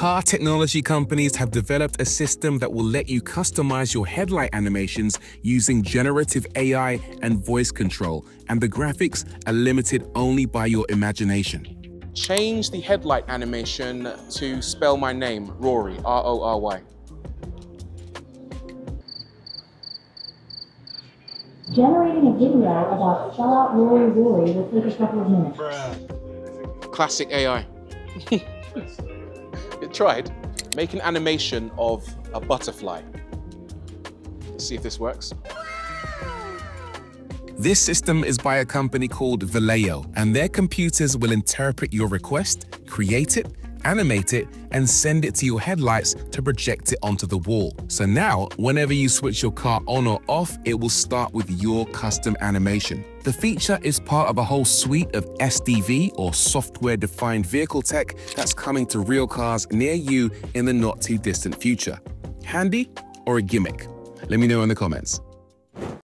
Car technology companies have developed a system that will let you customize your headlight animations using generative AI and voice control, and the graphics are limited only by your imagination. Change the headlight animation to spell my name, Rory, R-O-R-Y. Generating a video about Spell Out Rory Rory will take a couple of minutes. Classic AI. tried. Make an animation of a butterfly. Let's see if this works. This system is by a company called Valeo, and their computers will interpret your request, create it, animate it, and send it to your headlights to project it onto the wall. So now, whenever you switch your car on or off, it will start with your custom animation. The feature is part of a whole suite of SDV or software-defined vehicle tech that's coming to real cars near you in the not too distant future. Handy or a gimmick? Let me know in the comments.